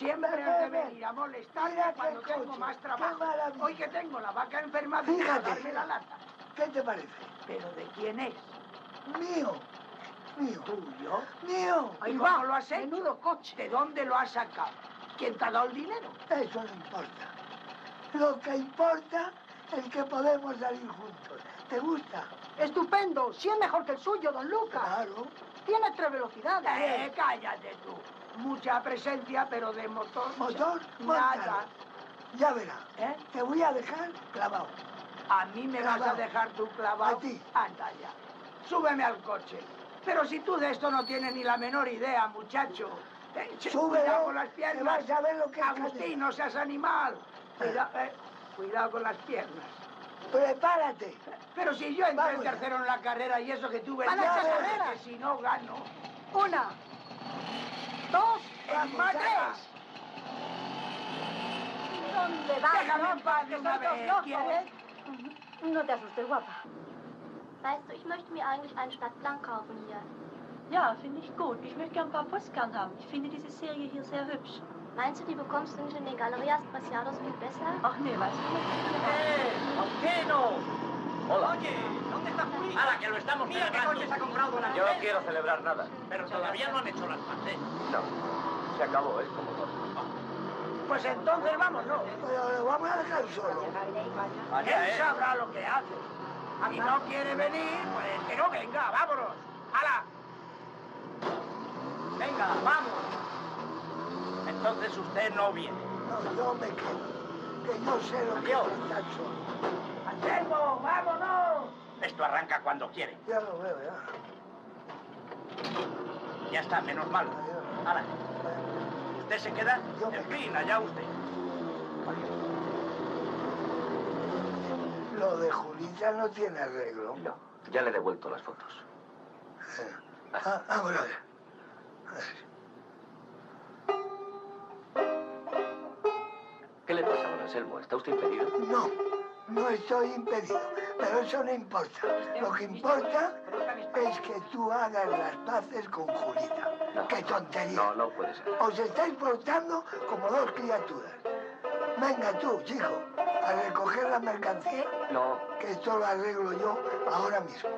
Siempre has de ven, ven. venir a molestarme cuando tengo coche, más trabajo. Hoy que tengo la vaca enferma, vine a Fíjate. darme la lata. ¿Qué te parece? ¿Pero de quién es? Mío. Mío. ¿Tuyo? Mío. ¿Y Ahí va, lo has hecho? menudo coche. ¿De dónde lo has sacado? ¿Quién te ha dado el dinero? Eso no importa. Lo que importa es que podemos salir juntos. ¿Te gusta? Estupendo. Sí es mejor que el suyo, don Lucas. Claro. Tiene tres velocidades. Eh, cállate tú. Mucha presencia, pero de motor. ¿Motor? Nada. Ya verás. ¿Eh? Te voy a dejar clavado. A mí me vas a dejar tú clavado. A ti. Anda ya. Súbeme al coche. Pero si tú de esto no tienes ni la menor idea, muchacho. Eh, Cuidado con las que piernas. vas a ver lo que Agustín, no seas animal. Cuida- eh, cuidado con las piernas. Prepárate. Pero si yo entré Vamos en tercero en la carrera y eso que tuve Van a ya echar sabes carrera. que si no gano. Una, dos, ¡En Vamos, tres! ¿Dónde vas? Déjame en paz una vez, locos. ¿quieres? No te asustes, guapa. Weißt du, ich möchte mir eigentlich einen Stadtplan kaufen hier. Ja, finde ich gut. Ich möchte ein paar Postkarten haben. Ich finde diese Serie hier sehr hübsch. Meinst du, die bekommst du nicht in den Galerías Preciados viel besser? Ach nee, weißt du nicht? ¡Eh! ¡Faustino! Hola. Oye, ¿dónde está Juli? ¡Hala, que lo estamos Mira celebrando! qué coche se ha comprado la Yo no quiero celebrar nada. Pero todavía no han hecho las paces. No. Se acabó, es como todo. Pues entonces vámonos. Pero lo vamos a dejar solo. Él ¿eh? sabrá lo que hace. Si no quiere venir, pues que no venga, vámonos. ¡Hala! Venga, vamos. Entonces usted no viene. No, yo me quedo. Que yo sé lo que es Adiós. estar solo. ¡Anselmo, vámonos! Esto arranca cuando quiere. Ya lo veo, ya. Ya está, menos mal. Hala, ¿usted se queda? Yo En fin, allá usted. Lo de Julita no tiene arreglo. No, ya le he devuelto las fotos. Ah, vamos a le pasa, don Anselmo? ¿Está usted impedido? No, no estoy impedido, pero eso no importa. Lo que importa es que tú hagas las paces con Julita. No. ¡Qué tontería! No, no puede ser. Os estáis portando como dos criaturas. Venga tú, chico, a recoger la mercancía, No, que esto lo arreglo yo ahora mismo.